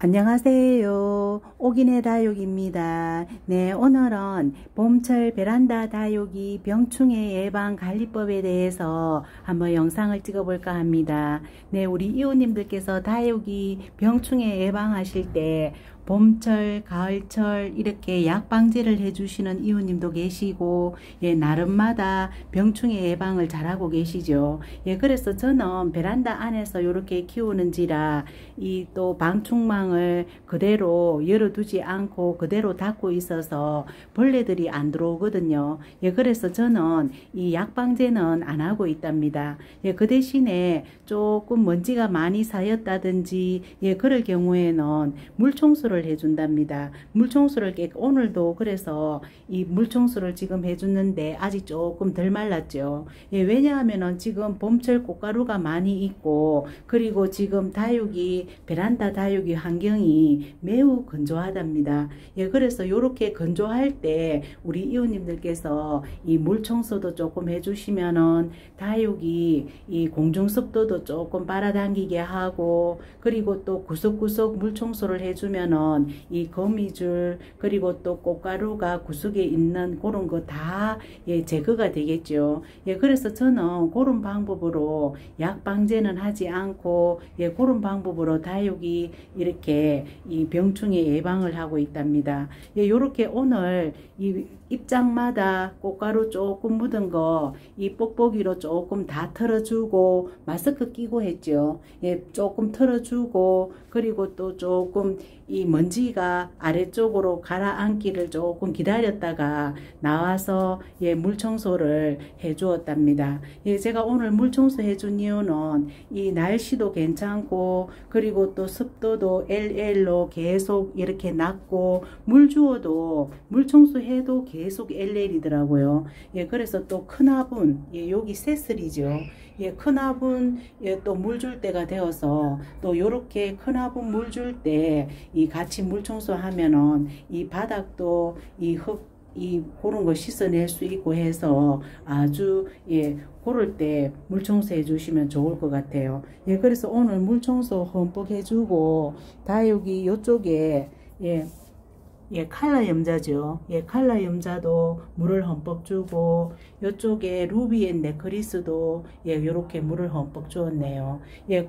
안녕하세요. 오기네 다육입니다. 네, 오늘은 봄철 베란다 다육이 병충해 예방 관리법에 대해서 한번 영상을 찍어볼까 합니다. 네, 우리 이웃님들께서 다육이 병충해 예방하실 때 봄철, 가을철 이렇게 약방제를 해주시는 이웃님도 계시고 예, 나름마다 병충해 예방을 잘하고 계시죠. 예, 그래서 저는 베란다 안에서 이렇게 키우는지라 이 또 방충망을 그대로 열어두지 않고 그대로 닫고 있어서 벌레들이 안 들어오거든요. 예, 그래서 저는 이 약방제는 안 하고 있답니다. 예, 그 대신에 조금 먼지가 많이 쌓였다든지 예, 그럴 경우에는 물청소를 청소를 해준답니다. 물청소를 깨 오늘도 그래서 이 물청소를 지금 해주는데 아직 조금 덜 말랐죠. 예, 왜냐하면은 지금 봄철 꽃가루가 많이 있고 그리고 지금 다육이 베란다 다육이 환경이 매우 건조하답니다. 예, 그래서 이렇게 건조할 때 우리 이웃님들께서 이 물청소도 조금 해주시면은 다육이 이 공중습도도 조금 빨아당기게 하고 그리고 또 구석구석 물청소를 해주면은 이 거미줄 그리고 또 꽃가루가 구석에 있는 그런 거 다 예, 제거가 되겠죠. 예, 그래서 저는 그런 방법으로 약 방제는 하지 않고 예, 그런 방법으로 다육이 이렇게 이 병충해 예방을 하고 있답니다. 예, 요렇게 오늘 이 입장마다 꽃가루 조금 묻은 거 이 뽁뽁이로 조금 다 털어주고 마스크 끼고 했죠. 예, 조금 털어주고 그리고 또 조금 이 먼지가 아래쪽으로 가라앉기를 조금 기다렸다가 나와서 예, 물청소를 해 주었답니다. 예, 제가 오늘 물청소 해준 이유는 이 날씨도 괜찮고 그리고 또 습도도 LL로 계속 이렇게 낮고 물 주어도 물청소 해도 계속 LL이더라고요. 예, 그래서 또 큰 화분, 예, 여기 새슬이죠. 예, 큰 화분 예, 또 물 줄 때가 되어서 또 요렇게 큰 화분 물 줄 때 이 같이 물 청소하면은 이 바닥도 이 흙, 이 그런 거 씻어낼 수 있고 해서 아주 예 고를 때 물청소 해주시면 좋을 것 같아요. 예 그래서 오늘 물청소 흠뻑 해주고 다육이 요쪽에 예 예, 칼라 염자죠. 예, 칼라 염자도 물을 흠뻑 주고 이쪽에 Ruby and Necklace도 예, 요렇게 물을 흠뻑 주었네요. 예,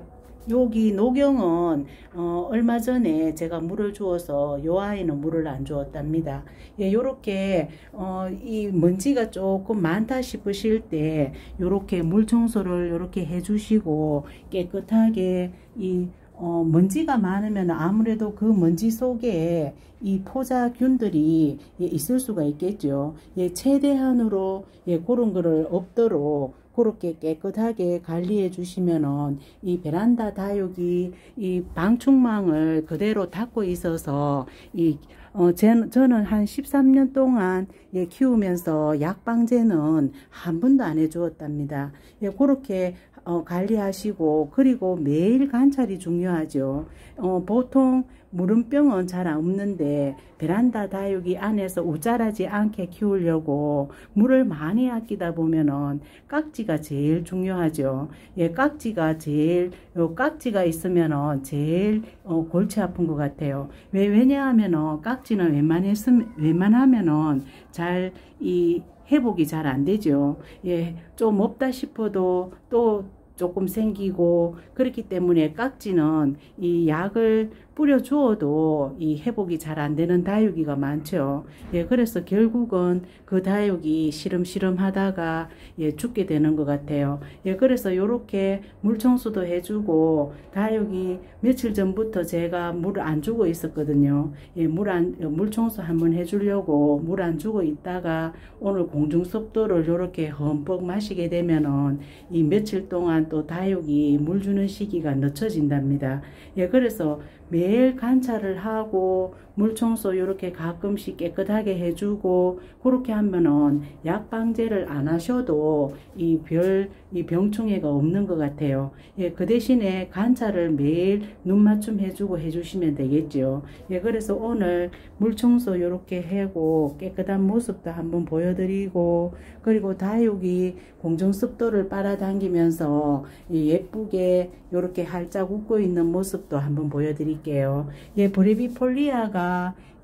여기 노경은 어, 얼마 전에 제가 물을 주어서 요 아이는 물을 안 주었답니다. 예, 요렇게 어, 이 먼지가 조금 많다 싶으실 때 요렇게 물 청소를 요렇게 해주시고 깨끗하게 이 어, 먼지가 많으면 아무래도 그 먼지 속에 이 포자균들이 예, 있을 수가 있겠죠. 예, 최대한으로 예, 그런 거를 없도록 그렇게 깨끗하게 관리해 주시면은 이 베란다 다육이 이 방충망을 그대로 닫고 있어서 이 어, 제, 저는 한 13년 동안 예, 키우면서 약방제는 한 번도 안 해주었답니다. 예, 그렇게 어, 관리하시고 그리고 매일 관찰이 중요하죠. 어, 보통 물음병은 잘 없는데 베란다 다육이 안에서 우짜라지 않게 키우려고 물을 많이 아끼다 보면은 깍지가 제일 중요하죠. 예, 깍지가 제일 요 깍지가 있으면은 제일 어, 골치 아픈 것 같아요. 왜 왜냐하면은 깍지는 웬만했음 웬만하면은 잘 이 회복이 잘 안 되죠. 예, 좀 없다 싶어도 또 조금 생기고 그렇기 때문에 깍지는 이 약을 뿌려 주어도 이 회복이 잘 안 되는 다육이가 많죠. 예, 그래서 결국은 그 다육이 시름시름 하다가 예, 죽게 되는 것 같아요. 예, 그래서 요렇게 물 청소도 해주고 다육이 며칠 전부터 제가 물을 안 주고 있었거든요. 예, 물 안, 물 청소 한번 해주려고 물 안 주고 있다가 오늘 공중섭도를 요렇게 흠뻑 마시게 되면은 이 며칠 동안 또 다육이 물 주는 시기가 늦춰진답니다. 예, 그래서 매일 관찰을 하고 물청소 이렇게 가끔씩 깨끗하게 해주고 그렇게 하면은 약방제를 안 하셔도 이 별 이 병충해가 없는 것 같아요. 예, 그 대신에 관찰을 매일 눈 맞춤 해주고 해주시면 되겠죠. 예, 그래서 오늘 물청소 이렇게 하고 깨끗한 모습도 한번 보여드리고 그리고 다육이 공중 습도를 빨아당기면서 예쁘게 이렇게 활짝 웃고 있는 모습도 한번 보여드릴게요. 예, 브레비폴리아가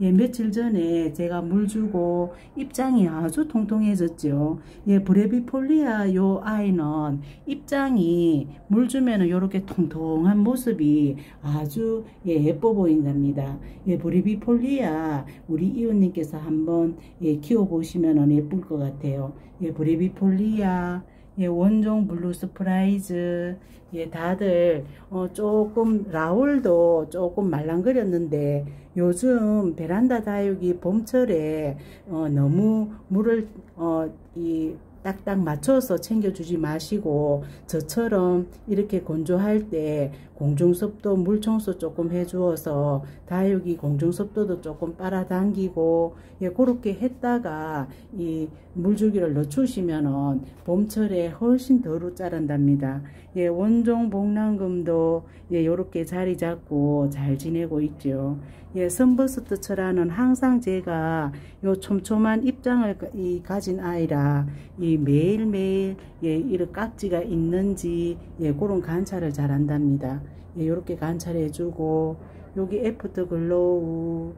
예, 며칠 전에 제가 물 주고 입장이 아주 통통해졌죠. 예, 브레비폴리아 요 아이는 입장이 물 주면은 이렇게 통통한 모습이 아주 예, 예뻐 보인답니다. 예, 브레비폴리아 우리 이웃님께서 한번 예, 키워보시면 예쁠 것 같아요. 예, 브레비폴리아 예, 원종 Blue Surprise 예, 다들 어, 조금 라울도 조금 말랑거렸는데 요즘 베란다 다육이 봄철에 어, 너무 물을 어, 이 딱딱 맞춰서 챙겨주지 마시고 저처럼 이렇게 건조할 때 공중습도 물청소 조금 해주어서 다육이 공중습도도 조금 빨아당기고 예, 그렇게 했다가 이 물주기를 넣어주시면은 봄철에 훨씬 덜 자란답니다. 예, 원종 복랑금도 예, 요렇게 자리 잡고 잘 지내고 있죠. 예, 선버스트처라는 항상 제가 요 촘촘한 입장을 이, 가진 아이라 이 매일매일 예, 이런 깍지가 있는지 예, 그런 관찰을 잘 한답니다. 예, 요렇게 관찰해 주고 여기 Afterglow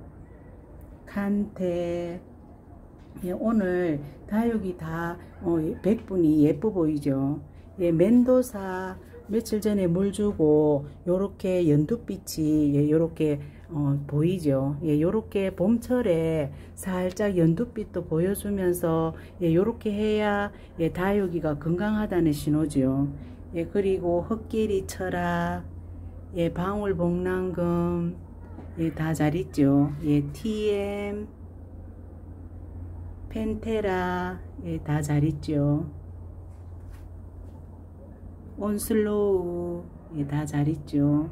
칸테 예, 오늘 다육이 다 어, 백분이 예뻐 보이죠. 예, 멘도사 며칠 전에 물 주고 요렇게 연두빛이 예, 요렇게 어, 보이죠. 예, 요렇게 봄철에 살짝 연두빛도 보여주면서 예, 요렇게 해야 예, 다육이가 건강하다는 신호죠. 예, 그리고 흙길이 철학, 예, 방울 복랑금, 예, 다 잘 있죠. 예, TM, 펜테라, 예, 다 잘 있죠. 온슬로우, 예, 다 잘 있죠.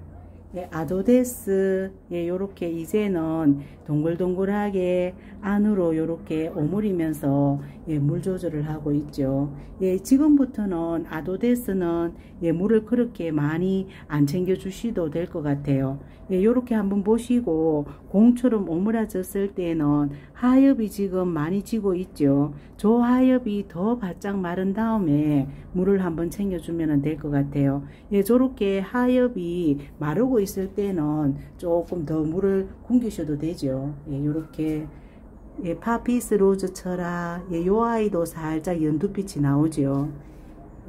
예, 아도데스 예, 요렇게 이제는 동글동글하게 안으로 요렇게 오므리면서 예, 물 조절을 하고 있죠. 예, 지금부터는 아도데스는 예, 물을 그렇게 많이 안 챙겨 주셔도 될 것 같아요. 예, 요렇게 한번 보시고 공처럼 오므라졌을 때는 하엽이 지금 많이 지고 있죠. 저 하엽이 더 바짝 마른 다음에 물을 한번 챙겨 주면 될 것 같아요. 예, 저렇게 하엽이 마르고 있을 때는 조금 더 물을 굶기셔도 되죠. 예, 요렇게 예, 파피스 로즈 철아 예, 요 아이도 살짝 연두빛이 나오죠.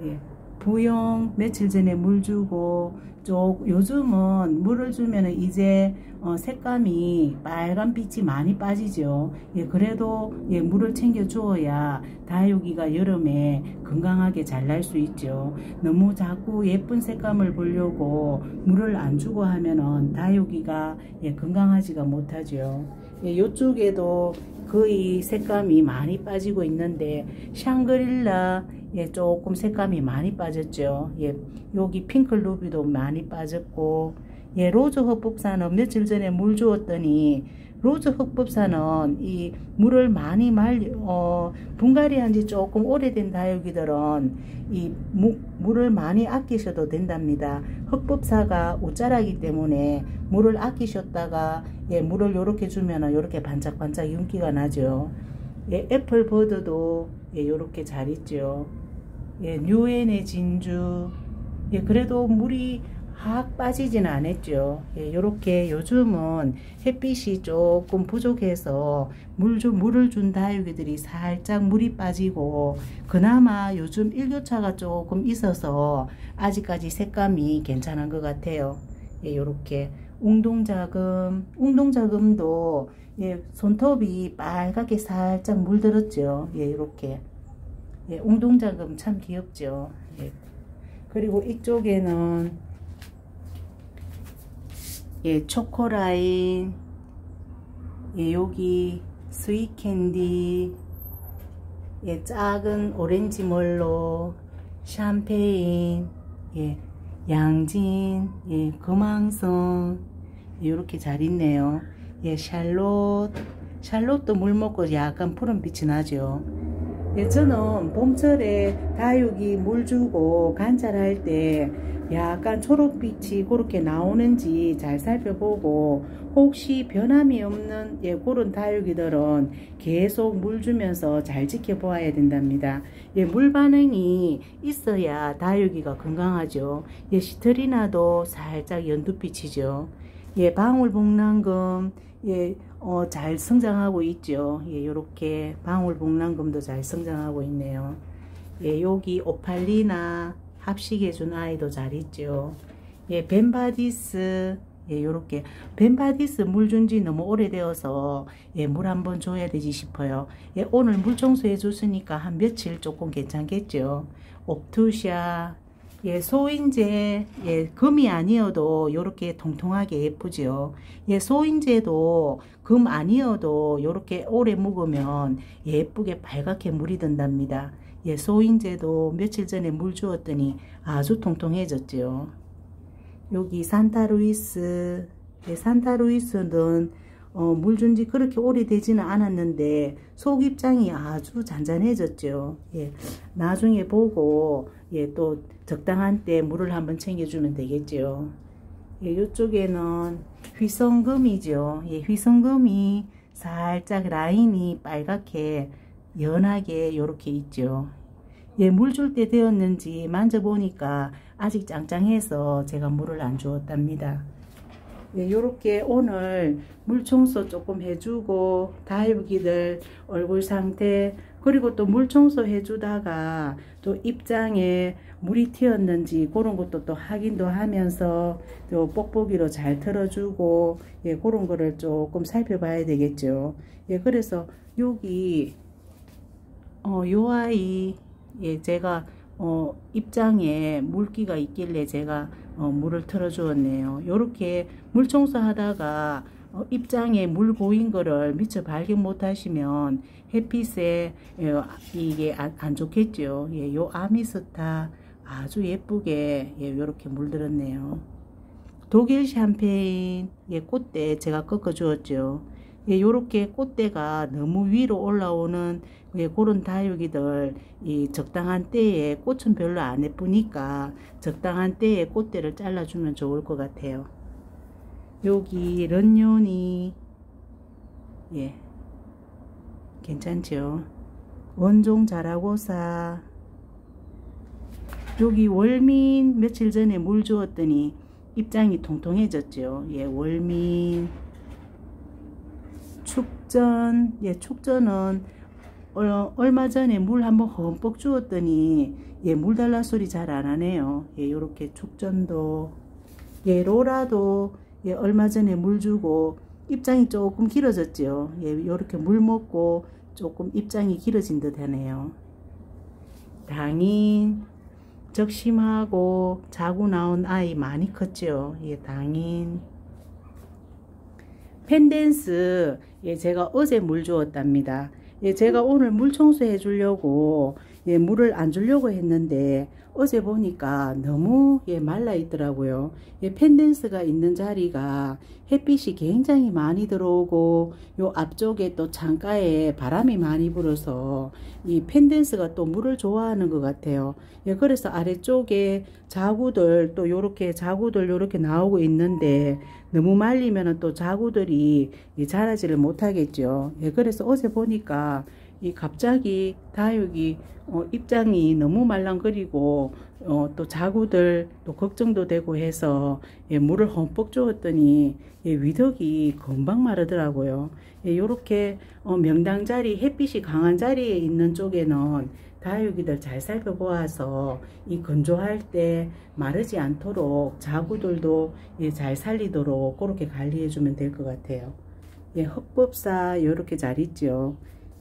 예, 부용 며칠 전에 물 주고 쪽 요즘은 물을 주면 이제 어, 색감이 빨간 빛이 많이 빠지죠. 예, 그래도 예, 물을 챙겨 주어야 다육이가 여름에 건강하게 잘 날 수 있죠. 너무 자꾸 예쁜 색감을 보려고 물을 안 주고 하면은 다육이가 예, 건강하지가 못하죠. 예, 이쪽에도 거의 색감이 많이 빠지고 있는데 샹그릴라 예, 조금 색감이 많이 빠졌죠. 예, 여기 핑클 루비도 많이 빠졌고 예, 로즈 흑법사는 며칠 전에 물 주었더니 로즈 흑법사는 이 물을 많이 말, 어, 분갈이 한 지 조금 오래된 다육이들은 이 무, 물을 많이 아끼셔도 된답니다. 흑법사가 옷자라기 때문에 물을 아끼셨다가 예, 물을 요렇게 주면은 요렇게 반짝반짝 윤기가 나죠. 예, 애플 버드도 예, 요렇게 잘 있죠. 예, 뉴엔의 진주. 예, 그래도 물이 확 빠지지는 않았죠. 예, 요렇게 요즘은 햇빛이 조금 부족해서 물 주, 물을 준 다육이들이 살짝 물이 빠지고 그나마 요즘 일교차가 조금 있어서 아직까지 색감이 괜찮은 것 같아요. 예, 요렇게 웅동자금, 웅동자금도 예, 손톱이 빨갛게 살짝 물들었죠. 예, 이렇게. 예, 웅동자금 참 귀엽죠. 예. 그리고 이쪽에는 예, 초코라인, 예, 여기 Sweet Candy, 예, 작은 오렌지 먼로, 샴페인, 예, 양진, 예, 금왕성, 이렇게 잘 있네요. 예, 샬롯. 샬롯도 물 먹고 약간 푸른 빛이 나죠. 예, 저는 봄철에 다육이 물 주고 관찰할 때 약간 초록빛이 그렇게 나오는지 잘 살펴보고 혹시 변함이 없는 예, 그런 다육이들은 계속 물 주면서 잘 지켜보아야 된답니다. 예, 물 반응이 있어야 다육이가 건강하죠. 예, 시트리나도 살짝 연두빛이죠. 예, 방울복랑금 예, 어, 잘 성장하고 있죠. 예, 요렇게 방울복랑금도 잘 성장하고 있네요. 예, 여기 오팔리나 합식해준 아이도 잘 있죠. 예, 벤바디스 예, 요렇게 벤바디스 물 준 지 너무 오래되어서 예, 물 한번 줘야 되지 싶어요. 예, 오늘 물 청소해 줬으니까 한 며칠 조금 괜찮겠죠. 옵투샤 예, 소인제, 예, 금이 아니어도 요렇게 통통하게 예쁘죠. 예, 소인제도 금 아니어도 요렇게 오래 묵으면 예쁘게 빨갛게 물이 든답니다. 예, 소인제도 며칠 전에 물 주었더니 아주 통통해졌죠. 여기 산타루이스, 예, 산타루이스는 어, 물 준 지 그렇게 오래되지는 않았는데 속 입장이 아주 잔잔해졌죠. 예, 나중에 보고 예, 또 적당한 때 물을 한번 챙겨주면 되겠죠. 예, 이쪽에는 휘성금이죠. 예, 휘성금이 살짝 라인이 빨갛게 연하게 이렇게 있죠. 예, 물 줄 때 되었는지 만져보니까 아직 짱짱해서 제가 물을 안 주었답니다. 예, 요렇게 오늘 물 청소 조금 해주고 다육이들 얼굴 상태 그리고 또 물 청소 해주다가 또 입장에 물이 튀었는지 그런 것도 또 확인도 하면서 또 뽁뽁이로 잘 틀어주고 예, 그런 거를 조금 살펴봐야 되겠죠. 예, 그래서 여기 어, 요 아이 예, 제가 어, 입장에 물기가 있길래 제가 어, 물을 틀어 주었네요. 요렇게 물 청소하다가 어, 입장에 물 고인 거를 미처 발견 못 하시면 햇빛에 예, 이게 안, 안 좋겠죠. 예, 요 아미스타 아주 예쁘게 예, 요렇게 물들었네요. 독일 샴페인 예, 꽃대 제가 꺾어 주었죠. 예, 요렇게 꽃대가 너무 위로 올라오는 예, 그런 다육이들 이 적당한 때에 꽃은 별로 안 예쁘니까 적당한 때에 꽃대를 잘라주면 좋을 것 같아요. 여기 런요니 예 괜찮죠? 원종 자라고사 여기 월민 며칠 전에 물 주었더니 입장이 통통해졌죠. 예, 월민 축전 예 축전은 어, 얼마 전에 물 한번 흠뻑 주었더니 예 물 달라 소리 잘 안 하네요. 예 요렇게 축전도 예 로라도 예 얼마 전에 물 주고 입장이 조금 길어졌죠 예 요렇게 물 먹고 조금 입장이 길어진 듯 하네요. 당인 적심하고 자고 나온 아이 많이 컸죠 예 당인. 펜댄스 예, 제가 어제 물 주었답니다. 예, 제가 오늘 물 청소해 주려고 예, 물을 안 주려고 했는데 어제 보니까 너무 예, 말라 있더라고요. 예, 펜댄스가 있는 자리가 햇빛이 굉장히 많이 들어오고 요 앞쪽에 또 창가에 바람이 많이 불어서 이 펜댄스가 또 물을 좋아하는 것 같아요. 예, 그래서 아래쪽에 자구들 또 요렇게 자구들 요렇게 나오고 있는데 너무 말리면 또 자구들이 자라지를 못하겠죠. 예, 그래서 어제 보니까 이 갑자기 다육이 어, 입장이 너무 말랑거리고 어, 또 자구들 또 걱정도 되고 해서 예, 물을 흠뻑 주었더니 예, 위덕이 금방 마르더라고요. 예, 요렇게 어, 명당 자리 햇빛이 강한 자리에 있는 쪽에는 다육이들 잘 살펴보아서 이 건조할 때 마르지 않도록 자구들도 예, 잘 살리도록 그렇게 관리해 주면 될 것 같아요. 예, 흑법사 요렇게 잘 있죠.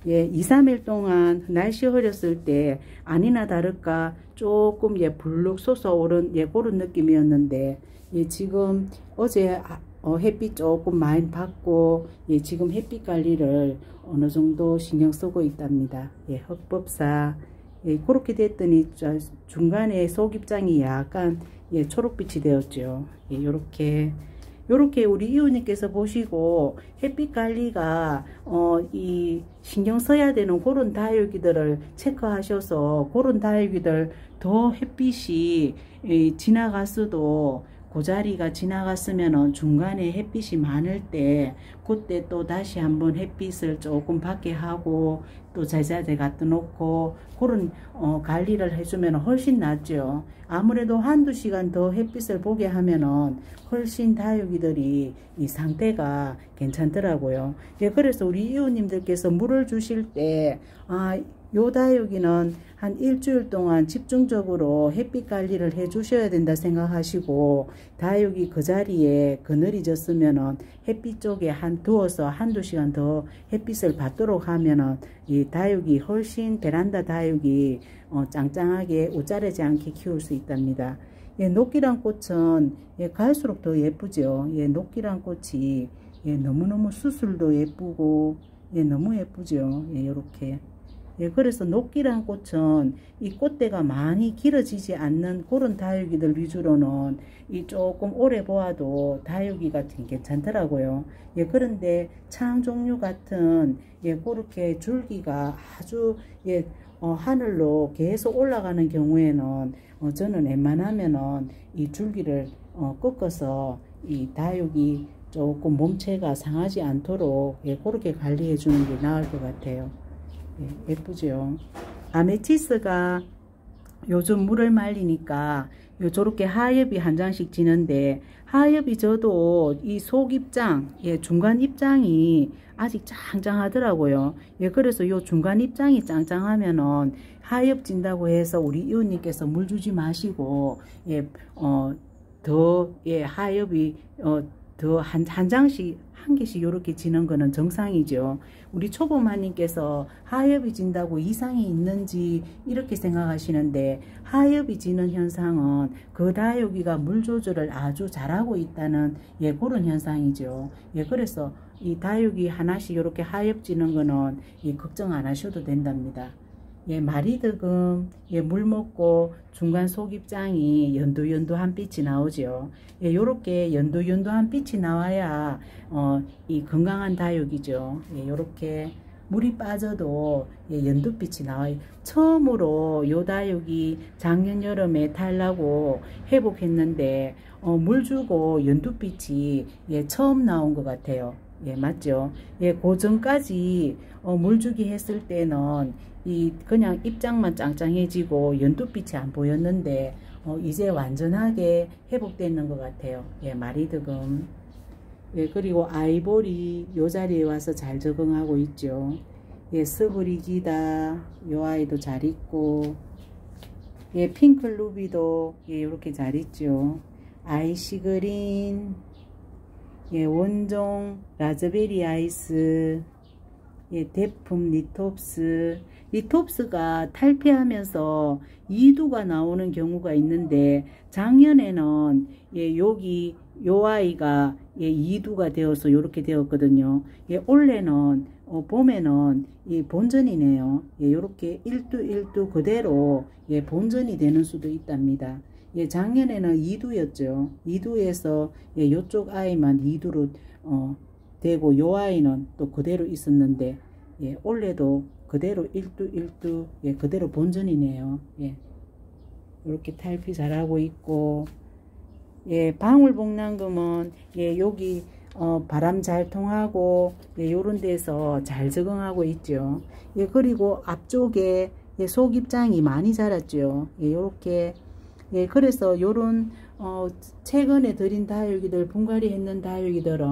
예, 2, 3일 동안 날씨 흐렸을 때 아니나 다를까 조금 예, 불룩 솟아오른 예, 그런 느낌이었는데 예, 지금 어제 어, 햇빛 조금 많이 받고 예, 지금 햇빛 관리를 어느 정도 신경 쓰고 있답니다. 예, 흑법사 예, 그렇게 됐더니 중간에 속입장이 약간 예, 초록빛이 되었죠. 예, 요렇게 요렇게 우리 이웃님께서 보시고 햇빛 관리가 어 이 신경 써야 되는 그런 다육이들을 체크하셔서 그런 다육이들 더 햇빛이 지나갔어도 그 자리가 지나갔으면 중간에 햇빛이 많을 때 그때 또 다시 한번 햇빛을 조금 받게 하고 또 제자재 갖다 놓고 그런 어, 관리를 해주면 훨씬 낫죠. 아무래도 한두 시간 더 햇빛을 보게 하면은 훨씬 다육이들이 이 상태가 괜찮더라고요. 예, 그래서 우리 이웃님들께서 물을 주실 때, 아, 요 다육이는 한 일주일 동안 집중적으로 햇빛 관리를 해 주셔야 된다 생각하시고 다육이 그 자리에 그늘이 졌으면 은 햇빛 쪽에 한 두어서 한두 시간 더 햇빛을 받도록 하면 은 이 다육이 훨씬 베란다 다육이 어, 짱짱하게 우짜르지 않게 키울 수 있답니다. 예, 녹기란 꽃은 예, 갈수록 더 예쁘죠. 예, 녹기란 꽃이 예, 너무너무 수술도 예쁘고 예, 너무 예쁘죠. 예, 요렇게. 예, 그래서 녹기란 꽃은 이 꽃대가 많이 길어지지 않는 그런 다육이들 위주로는 이 조금 오래 보아도 다육이가 괜찮더라고요. 예, 그런데 창 종류 같은 예, 그렇게 줄기가 아주 예, 어, 하늘로 계속 올라가는 경우에는 어, 저는 웬만하면은 이 줄기를 어, 꺾어서 이 다육이 조금 몸체가 상하지 않도록 예, 그렇게 관리해 주는 게 나을 것 같아요. 예, 예쁘죠. 아메티스가 요즘 물을 말리니까 요 저렇게 하엽이 한 장씩 지는데 하엽이 져도 이 속 입장, 예, 중간 입장이 아직 짱짱하더라고요. 예, 그래서 요 중간 입장이 짱짱하면은 하엽 진다고 해서 우리 이웃님께서 물 주지 마시고, 예, 어, 더, 예, 하엽이, 어, 더 한, 한 장씩 한 개씩 이렇게 지는 거는 정상이죠. 우리 초보마님께서 하엽이 진다고 이상이 있는지 이렇게 생각하시는데 하엽이 지는 현상은 그 다육이가 물 조절을 아주 잘하고 있다는 예 그런 현상이죠. 예 그래서 이 다육이 하나씩 이렇게 하엽 지는 거는 예, 걱정 안 하셔도 된답니다. 예, 마리드금, 예, 물 먹고 중간 속입장이 연두연두한 빛이 나오죠. 예, 요렇게 연두연두한 빛이 나와야, 어, 이 건강한 다육이죠. 예, 요렇게 물이 빠져도 예, 연두빛이 나와요. 처음으로 요 다육이 작년 여름에 탈라고 회복했는데, 어, 물 주고 연두빛이 예, 처음 나온 것 같아요. 예, 맞죠? 예, 그 전까지 어, 물주기 했을 때는 이 그냥 입장만 짱짱해지고 연두빛이 안 보였는데 어, 이제 완전하게 회복되는 것 같아요. 예, 마리드금. 예, 그리고 아이보리 요 자리에 와서 잘 적응하고 있죠. 예, 스브리기다 요 아이도 잘 있고 예, 핑클루비도 예, 이렇게 잘 있죠. 아이시그린 예, 원종 라즈베리 아이스 예, 대품 리톱스 리톱스가 탈피하면서 이두가 나오는 경우가 있는데 작년에는 예, 여기 요 아이가 예, 이두가 되어서 이렇게 되었거든요. 예, 올해는 어, 봄에는 이 본전이네요. 예, 이렇게 1두 1두 그대로 예, 본전이 되는 수도 있답니다. 예, 작년에는 2두였죠. 2두에서 예, 요쪽 아이만 2두로 어, 되고 요 아이는 또 그대로 있었는데 예, 올해도 그대로 1두 1두 예, 그대로 본전이네요. 예. 이렇게 탈피 잘하고 있고 예, 방울복랑금은 예, 여기 어, 바람 잘 통하고 예, 요런 데서 잘 적응하고 있죠. 예, 그리고 앞쪽에 예, 속입장이 많이 자랐죠. 예, 요렇게 예, 그래서 요런 어, 최근에 들인 다육이들 분갈이 했는 다육이들은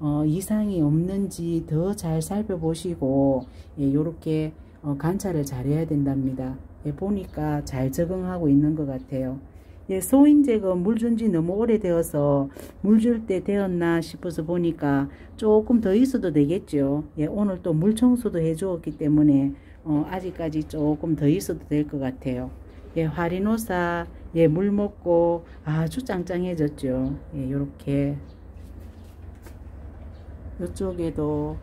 어, 이상이 없는지 더 잘 살펴보시고 예, 요렇게 어, 관찰을 잘 해야 된답니다. 예, 보니까 잘 적응하고 있는 것 같아요. 예, 소인제가 물준지 너무 오래되어서 물 줄 때 되었나 싶어서 보니까 조금 더 있어도 되겠죠. 예, 오늘 또 물 청소도 해주었기 때문에 어, 아직까지 조금 더 있어도 될 것 같아요. 예, 화리노사 예, 물 먹고 아주 짱짱해졌죠. 예, 요렇게 요쪽에도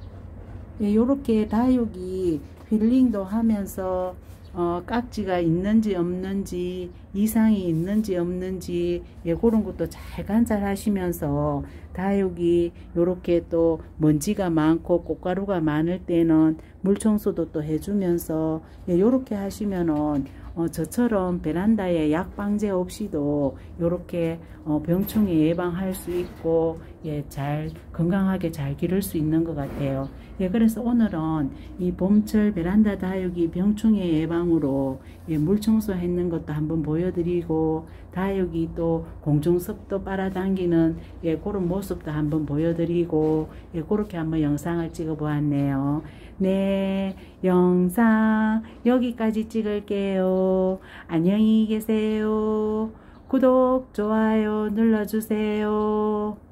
예, 요렇게 다육이 힐링도 하면서 어, 깍지가 있는지 없는지 이상이 있는지 없는지 예, 그런 것도 잘 관찰하시면서 다육이 요렇게 또 먼지가 많고 꽃가루가 많을 때는 물 청소도 또 해주면서 예, 요렇게 하시면은 어, 저처럼 베란다에 약 방제 없이도 이렇게 어, 병충해 예방할 수 있고 예, 잘 건강하게 잘 기를 수 있는 것 같아요. 예, 그래서 오늘은 이 봄철 베란다 다육이 병충해 예방으로 예, 물 청소했는 것도 한번 보여드리고 다육이 또 공중섭도 빨아당기는 예, 그런 모습도 한번 보여드리고 예, 그렇게 한번 영상을 찍어 보았네요. 네, 영상 여기까지 찍을게요. 안녕히 계세요. 구독, 좋아요 눌러주세요.